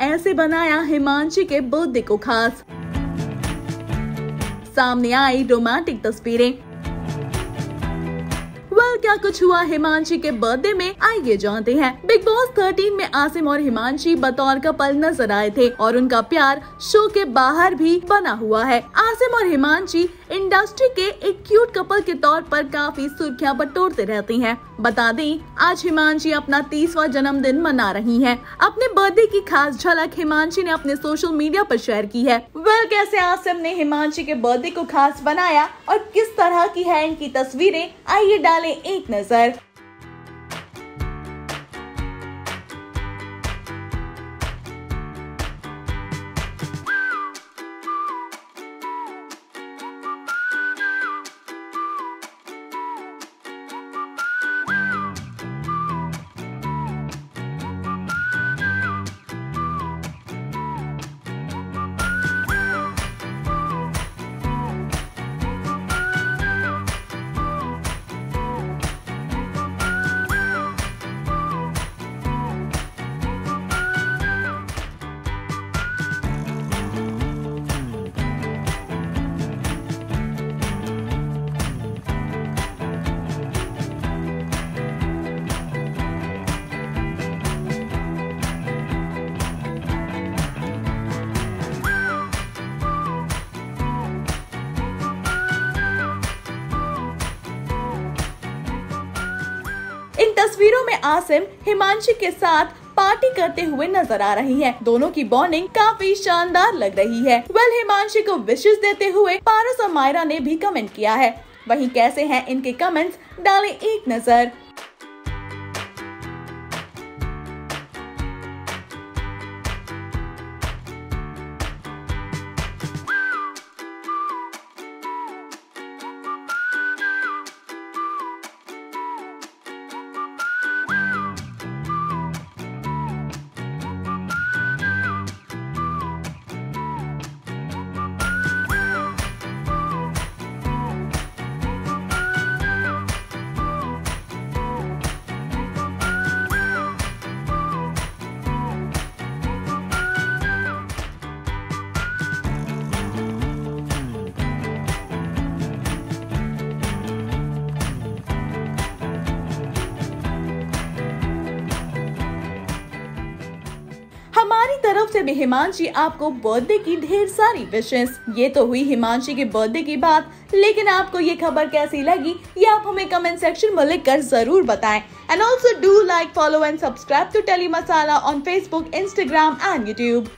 ऐसे बनाया हिमांशी के बर्थडे को खास। सामने आई रोमांटिक तस्वीरें। वेल क्या कुछ हुआ हिमांशी के बर्थडे में? आइए जानते हैं। बिग बॉस 13 में आसिम और हिमांशी बतौर कपल नज़र आए थे और उनका प्यार शो के बाहर भी बना हुआ है। आसिम और हिमांशी इंडस्ट्री के एक क्यूट कपल के तौर पर काफ़ी सुर्खियाँ बटोरते रहती हैं। बता दें, आज हिमांशी अपना तीसवा जन्मदिन मना रही हैं। अपने बर्थडे की खास झलक हिमांशी ने अपने सोशल मीडिया पर शेयर की है वेल कैसे आसिम ने हिमांशी के बर्थडे को खास बनाया और किस तरह की है इनकी तस्वीरें, आइए डालें एक नज़र इन तस्वीरों में आसिम हिमांशी के साथ पार्टी करते हुए नज़र आ रही है। दोनों की बॉन्डिंग काफ़ी शानदार लग रही है। वेल, हिमांशी को विशेष देते हुए पारस और मायरा ने भी कमेंट किया है। वहीं कैसे हैं इनके कमेंट्स? डालें एक नज़र। हमारी तरफ़ से भी हिमांशी आपको बर्थडे की ढेर सारी विशेष ये तो हुई हिमांशी के बर्थडे की बात, लेकिन आपको ये खबर कैसी लगी, ये आप हमें कमेंट सेक्शन में लिख कर ज़रूर बताएँ। And also do like follow and subscribe to Tele Masala on Facebook Instagram and YouTube